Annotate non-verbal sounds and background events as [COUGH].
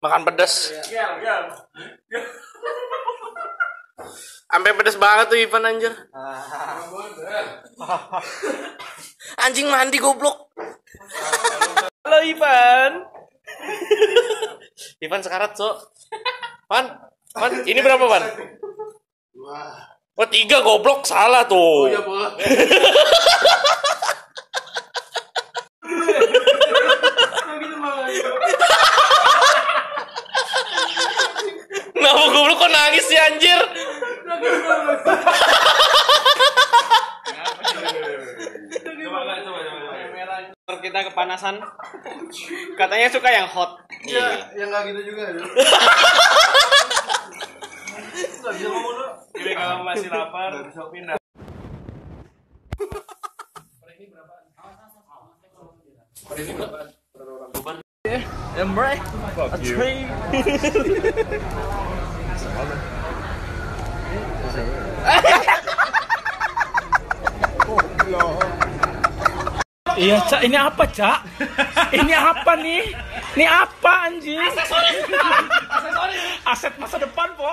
Makan pedas. Sampai pedas banget tuh Ivan anjir. Anjing mandi goblok. Halo Ivan. Ivan sekarat, so. Pan, Pan, ini berapa, Pan? Oh, tiga goblok. Salah tuh. [LAUGHS] Kenapa goblok kok nangis sih anjir? Kita kepanasan. Katanya suka yang hot. Iya, yang nggak gitu juga. ya. Nggak bisa ngomong dulu. Jadi kalau masih lapar, bisa pindah. [LAUGHS] [LAUGHS] Iya, Cak. Ini apa, Cak? Ini apa nih? Ini apa, anjing? [LAUGHS] Aset masa depan, Po.